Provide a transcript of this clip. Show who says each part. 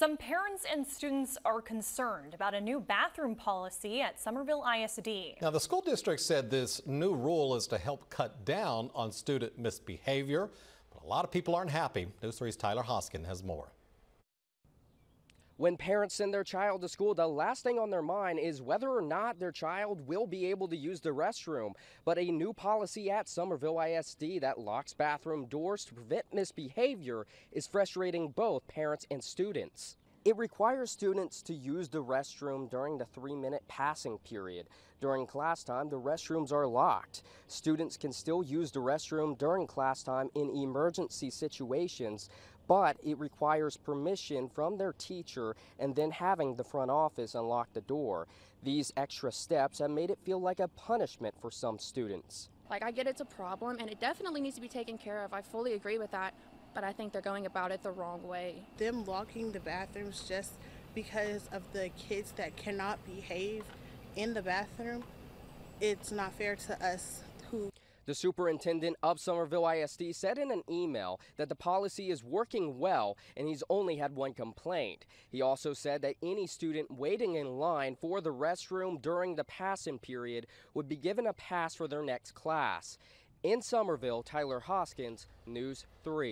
Speaker 1: Some parents and students are concerned about a new bathroom policy at Somerville ISD.
Speaker 2: Now, the school district said this new rule is to help cut down on student misbehavior, but a lot of people aren't happy. News 3's Tyler Hoskin has more.
Speaker 3: When parents send their child to school, the last thing on their mind is whether or not their child will be able to use the restroom. But a new policy at Somerville ISD that locks bathroom doors to prevent misbehavior is frustrating both parents and students. It requires students to use the restroom during the three minute passing period. During class time, the restrooms are locked. Students can still use the restroom during class time in emergency situations, but it requires permission from their teacher and then having the front office unlock the door. These extra steps have made it feel like a punishment for some students.
Speaker 4: Like, I get it's a problem and it definitely needs to be taken care of. I fully agree with that, but I think they're going about it the wrong way.
Speaker 5: Them locking the bathrooms just because of the kids that cannot behave in the bathroom, it's not fair to us who
Speaker 3: the superintendent of Somerville ISD said in an email that the policy is working well and he's only had one complaint. He also said that any student waiting in line for the restroom during the passing period would be given a pass for their next class. In Somerville, Tyler Hoskins, News 3.